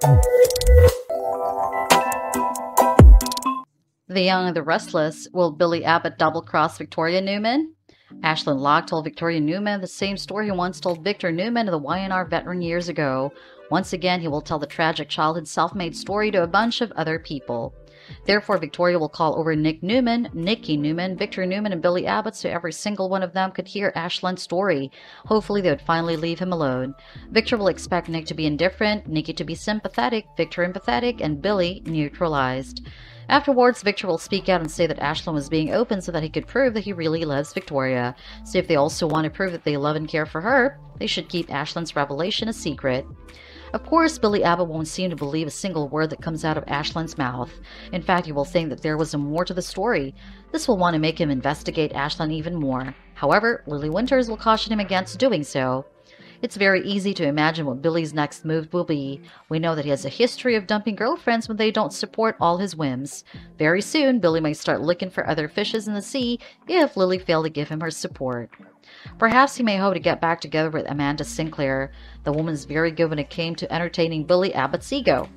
The Young and the Restless, will Billy Abbott double cross Victoria Newman? Ashland Locke told Victoria Newman the same story he once told Victor Newman, of the Y&R veteran years ago. Once again, he will tell the tragic childhood self made story to a bunch of other people. Therefore, Victoria will call over Nick Newman, Nikki Newman, Victor Newman, and Billy Abbott so every single one of them could hear Ashland's story. Hopefully, they would finally leave him alone. Victor will expect Nick to be indifferent, Nikki to be sympathetic, Victor empathetic, and Billy neutralized. Afterwards, Victor will speak out and say that Ashland was being open so that he could prove that he really loves Victoria. So if they also want to prove that they love and care for her, they should keep Ashland's revelation a secret. Of course, Billy Abbott won't seem to believe a single word that comes out of Ashland's mouth. In fact, he will think that there was more to the story. This will want to make him investigate Ashland even more. However, Lily Winters will caution him against doing so. It's very easy to imagine what Billy's next move will be. We know that he has a history of dumping girlfriends when they don't support all his whims. Very soon, Billy may start looking for other fishes in the sea if Lily failed to give him her support. Perhaps he may hope to get back together with Amanda Sinclair. The woman's very good when it came to entertaining Billy Abbott's ego.